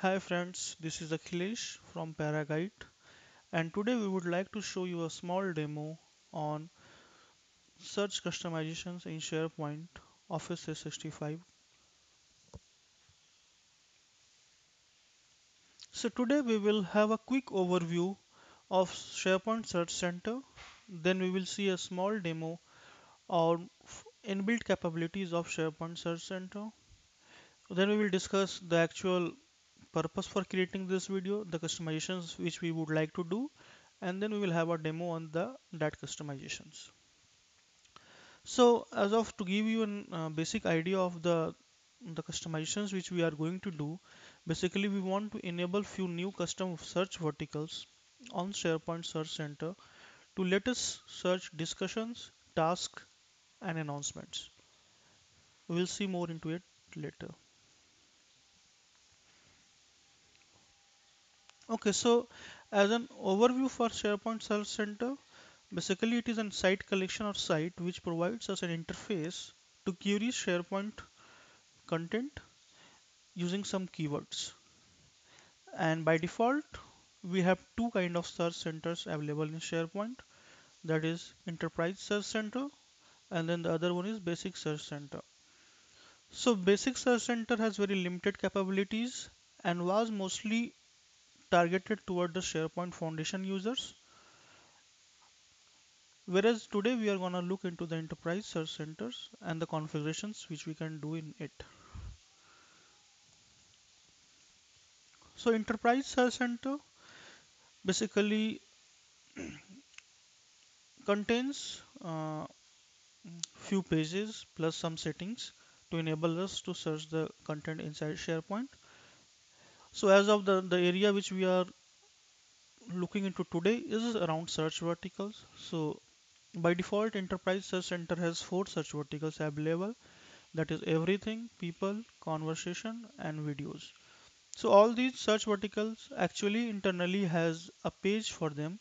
Hi friends, this is Akhilesh from Paragyte and today we would like to show you a small demo on search customizations in SharePoint Office 365. So today we will have a quick overview of SharePoint Search Center. Then we will see a small demo on inbuilt capabilities of SharePoint Search Center. Then we will discuss the actual purpose for creating this video, the customizations which we would like to do, and then we will have a demo on the that customizations. So as of to give you a uh, basic idea of the the customizations which we are going to do, basically we want to enable few new custom search verticals on SharePoint Search Center to let us search discussions, tasks, and announcements. We'll see more into it later. Okay, so as an overview for SharePoint Search Center, basically it is a site collection or site which provides us an interface to query SharePoint content using some keywords. And by default, we have two kind of search centers available in SharePoint. That is Enterprise Search Center and then the other one is Basic Search Center. So Basic Search Center has very limited capabilities and was mostly targeted toward the SharePoint Foundation users. Whereas today we are going to look into the enterprise search centers and the configurations which we can do in it. So enterprise search center basically contains uh, few pages plus some settings to enable us to search the content inside SharePoint. So as of the, the area which we are looking into today is around search verticals. So by default enterprise search center has four search verticals available that is everything, people, conversation and videos. So all these search verticals actually internally has a page for them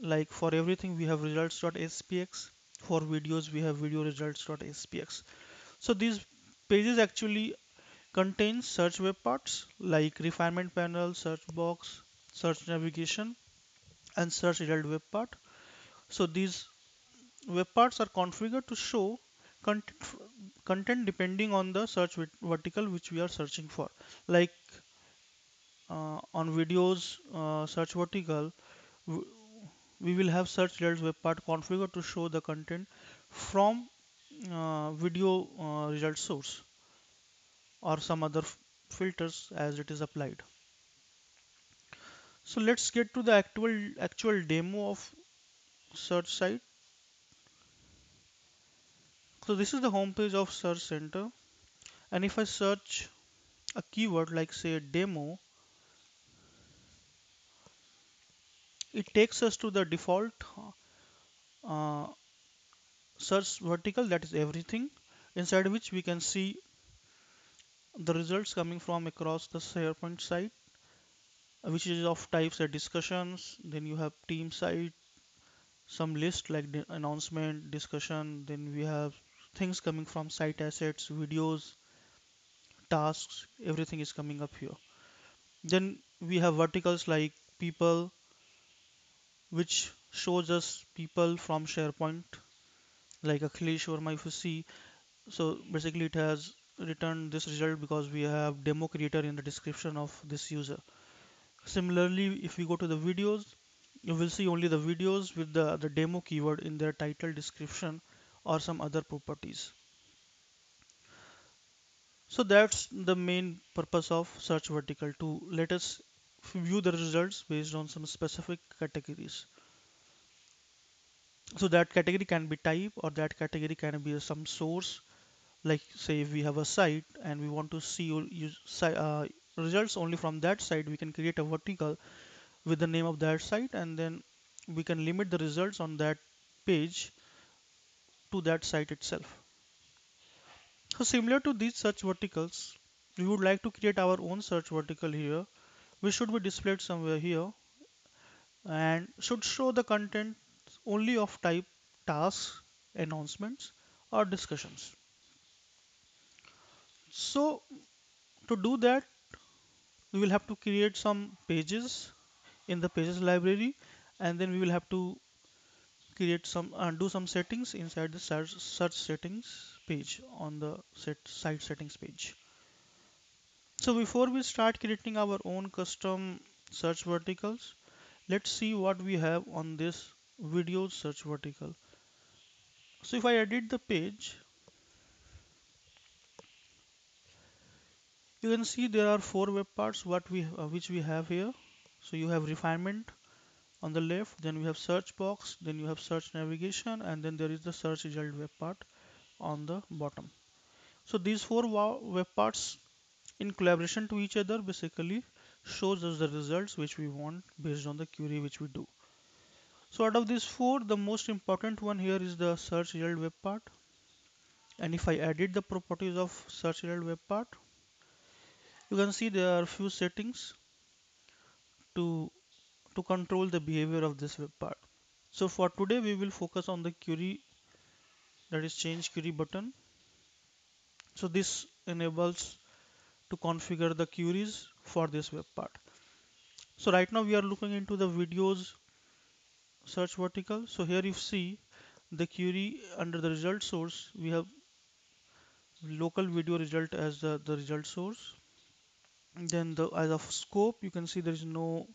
like for everything we have results.aspx for videos we have video results.aspx so these pages actually contain search web parts like refinement panel search box search navigation and search result web part. So these web parts are configured to show content, content depending on the search vertical which we are searching for. Like uh, on videos uh, search vertical we will have search results web part configured to show the content from uh, video uh, result source or some other filters as it is applied. So let's get to the actual actual demo of search site. So this is the home page of search center and if I search a keyword like say demo it takes us to the default uh, search vertical that is everything inside which we can see the results coming from across the SharePoint site which is of types like discussions. Then you have team site some list like announcement discussion. Then we have things coming from site assets videos tasks. Everything is coming up here. Then we have verticals like people which shows us people from SharePoint like Akhilesh or my see. So basically it has returned this result because we have demo creator in the description of this user. Similarly if we go to the videos you will see only the videos with the, the demo keyword in their title description or some other properties. So that's the main purpose of search vertical to let us view the results based on some specific categories. So that category can be type or that category can be some source like say if we have a site and we want to see uh, results only from that site we can create a vertical with the name of that site and then we can limit the results on that page to that site itself. So similar to these search verticals we would like to create our own search vertical here which should be displayed somewhere here and should show the content only of type tasks announcements or discussions so to do that we will have to create some pages in the pages library and then we will have to create some uh, do some settings inside the search, search settings page on the set site settings page. So before we start creating our own custom search verticals let's see what we have on this video search vertical. So if I edit the page you can see there are four web parts what we uh, which we have here. So you have refinement on the left then we have search box then you have search navigation and then there is the search result web part on the bottom. So these four web parts in collaboration to each other basically shows us the results which we want based on the query which we do. So out of these four the most important one here is the search result web part. And if I edit the properties of search result web part you can see there are few settings to to control the behavior of this web part. So for today we will focus on the query that is change query button. So this enables to configure the queries for this web part. So right now we are looking into the videos search vertical. So here you see the query under the result source. We have local video result as the, the result source then the as of scope you can see there is no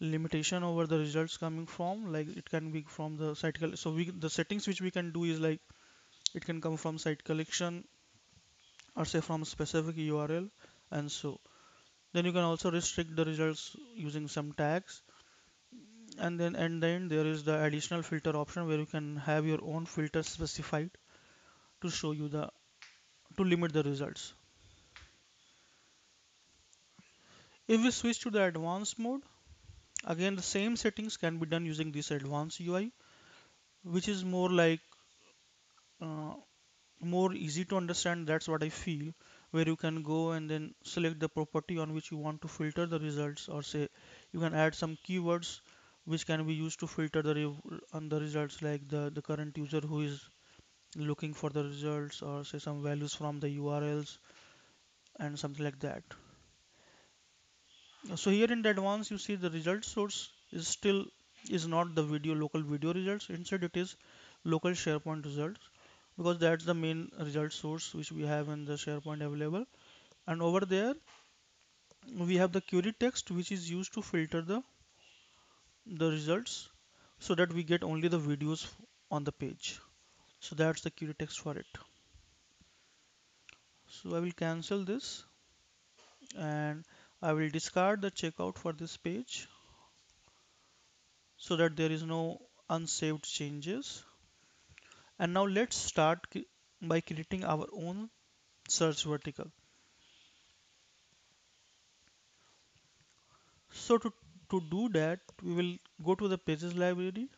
limitation over the results coming from like it can be from the site collection. so we the settings which we can do is like it can come from site collection or say from specific URL and so then you can also restrict the results using some tags and then and then there is the additional filter option where you can have your own filter specified to show you the to limit the results if we switch to the advanced mode again the same settings can be done using this advanced UI which is more like uh, more easy to understand. That's what I feel where you can go and then select the property on which you want to filter the results or say you can add some keywords which can be used to filter the on the results like the the current user who is looking for the results or say some values from the URLs and something like that so here in the advanced you see the result source is still is not the video local video results. Instead it is local SharePoint results because that's the main result source which we have in the SharePoint available. And over there we have the query text which is used to filter the the results so that we get only the videos on the page. So that's the query text for it. So I will cancel this and I will discard the checkout for this page so that there is no unsaved changes. And now let's start by creating our own search vertical. So to, to do that we will go to the pages library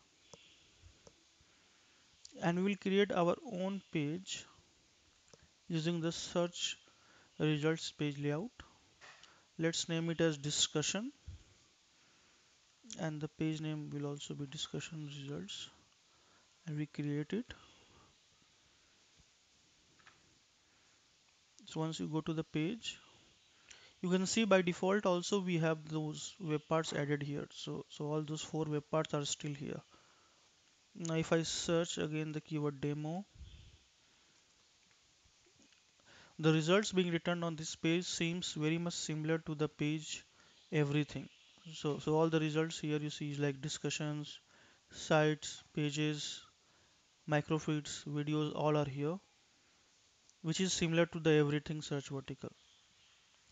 and we will create our own page using the search results page layout let's name it as discussion. And the page name will also be discussion results. And we create it. So once you go to the page you can see by default also we have those web parts added here. So so all those four web parts are still here. Now if I search again the keyword demo The results being returned on this page seems very much similar to the page everything. So, so all the results here you see is like discussions, sites, pages, microfeeds, videos, all are here, which is similar to the everything search vertical.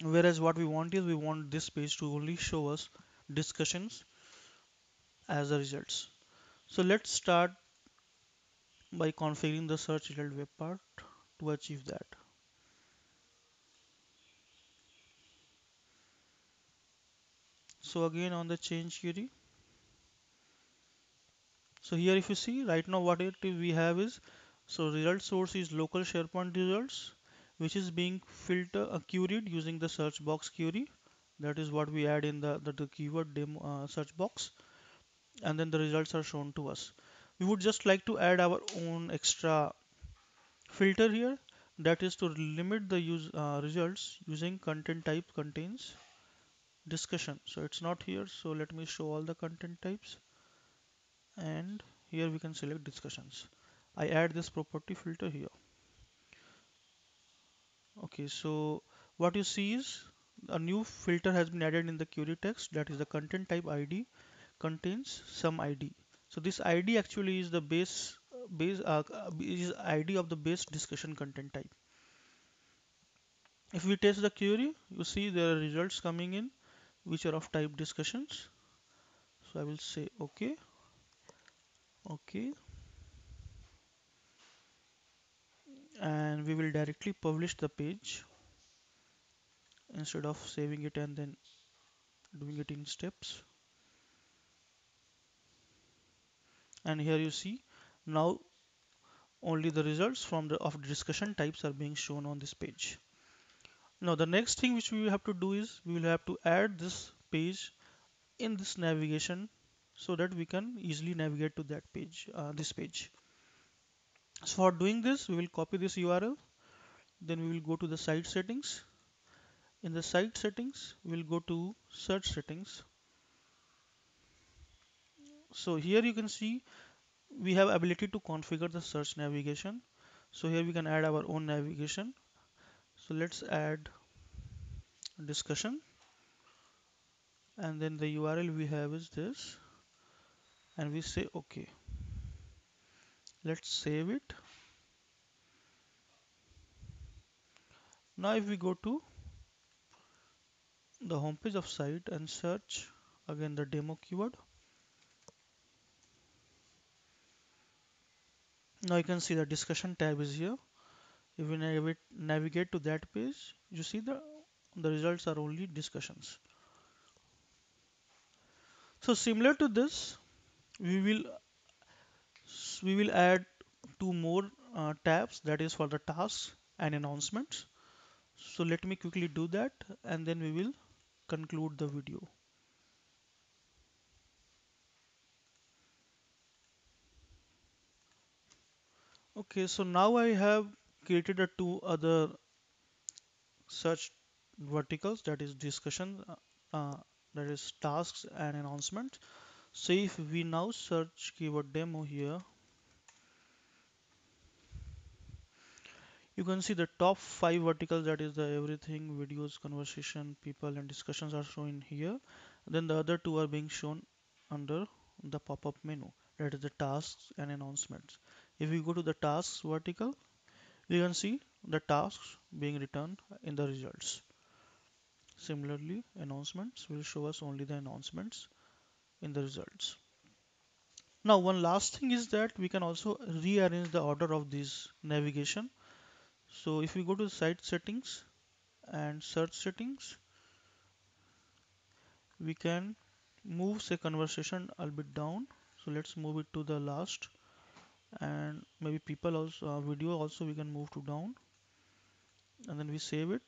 Whereas what we want is we want this page to only show us discussions as the results. So let's start by configuring the search result web part to achieve that. So again on the change query so here if you see right now what it we have is so result source is local SharePoint results which is being filter uh, queried using the search box query. That is what we add in the, the, the keyword demo uh, search box. And then the results are shown to us. We would just like to add our own extra filter here. That is to limit the use uh, results using content type contains discussion. So it's not here. So let me show all the content types. And here we can select discussions. I add this property filter here. Okay so what you see is a new filter has been added in the query text. That is the content type ID contains some ID so this ID actually is the base base uh, is ID of the base discussion content type. If we test the query you see there are results coming in which are of type discussions. So I will say okay okay and we will directly publish the page instead of saving it and then doing it in steps. And here you see now only the results from the of the discussion types are being shown on this page now the next thing which we will have to do is we will have to add this page in this navigation so that we can easily navigate to that page uh, this page. So for doing this we will copy this URL then we will go to the site settings. In the site settings we'll go to search settings. So here you can see we have ability to configure the search navigation. So here we can add our own navigation so let's add discussion. And then the URL we have is this. And we say okay. Let's save it. Now if we go to the home page of site and search again the demo keyword. Now you can see the discussion tab is here if we navigate, to that page you see the the results are only discussions. So similar to this we will we will add two more uh, tabs that is for the tasks and announcements. So let me quickly do that and then we will conclude the video. Okay so now I have created two other search verticals that is discussion uh, uh, that is tasks and announcements so if we now search keyword demo here you can see the top five verticals that is the everything videos conversation people and discussions are shown here. Then the other two are being shown under the pop-up menu that is the tasks and announcements. If we go to the tasks vertical you can see the tasks being returned in the results. Similarly announcements will show us only the announcements in the results. Now one last thing is that we can also rearrange the order of this navigation. So if we go to site settings and search settings we can move say conversation a bit down. So let's move it to the last and maybe people also uh, video also we can move to down. And then we save it.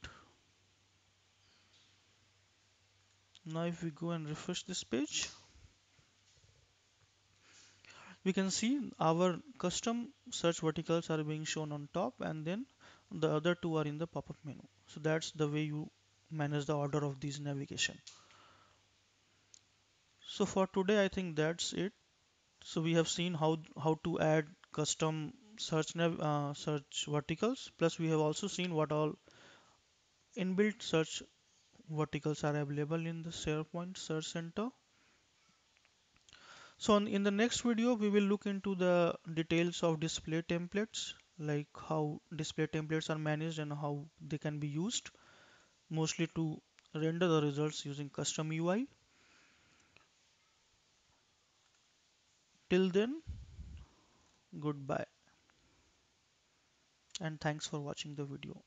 Now if we go and refresh this page we can see our custom search verticals are being shown on top and then the other two are in the pop-up menu. So that's the way you manage the order of these navigation. So for today I think that's it. So we have seen how how to add custom search uh, search verticals. Plus we have also seen what all inbuilt search verticals are available in the SharePoint Search Center. So in the next video we will look into the details of display templates like how display templates are managed and how they can be used mostly to render the results using custom UI till then goodbye. And thanks for watching the video